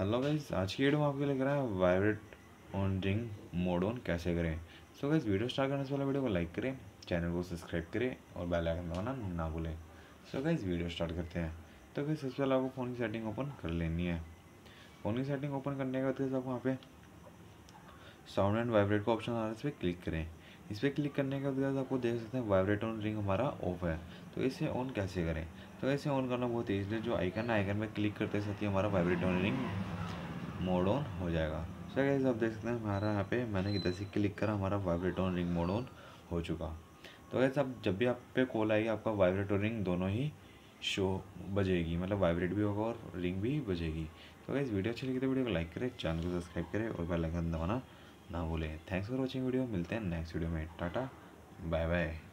Hello guys आज की video में आपके लेकर आए vibrate on ring mode on कैसे करें? सो गाइस वीडियो स्टार्ट करने से पहले वीडियो को लाइक करें चैनल को सब्सक्राइब करें और बेल आइकन दबाना ना भूलें। सो गाइज़ वीडियो स्टार्ट करते हैं। तो गाइस सबसे पहले आपको फ़ोन की सेटिंग ओपन कर लेनी है। फ़ोन की सेटिंग ओपन करने के बाद आप वहाँ पे साउंड एंड वाइब्रेट का ऑप्शन आ रहा है इस पर क्लिक करें। इस पर क्लिक करने के बाद आपको देख सकते हैं वाइब्रेट ऑन रिंग हमारा ऑफ़ है। तो इसे ऑन कैसे करें? तो इसे ऑन करना बहुत ईजिली जो आइकन है आइकन में क्लिक करते साथ ही हमारा vibrate on ring mode on हो जाएगा। सर गाइस आप देख सकते हैं हमारा यहाँ पे मैंने किधर से क्लिक करा, हमारा vibrate on ring mode on हो चुका। तो वैसे आप जब भी आप पे कॉल आएगी, आपका वाइब्रेट रिंग दोनों ही शो बजेगी। मतलब वाइब्रेट भी होगा और रिंग भी बजेगी। तो इस वीडियो अच्छी लगी तो वीडियो को लाइक करें चैनल को सब्सक्राइब करें और बेल आइकन दबाना ना भूलें। थैंक्स फॉर वॉचिंग वीडियो मिलते हैं नेक्स्ट वीडियो में। टाटा। Bye bye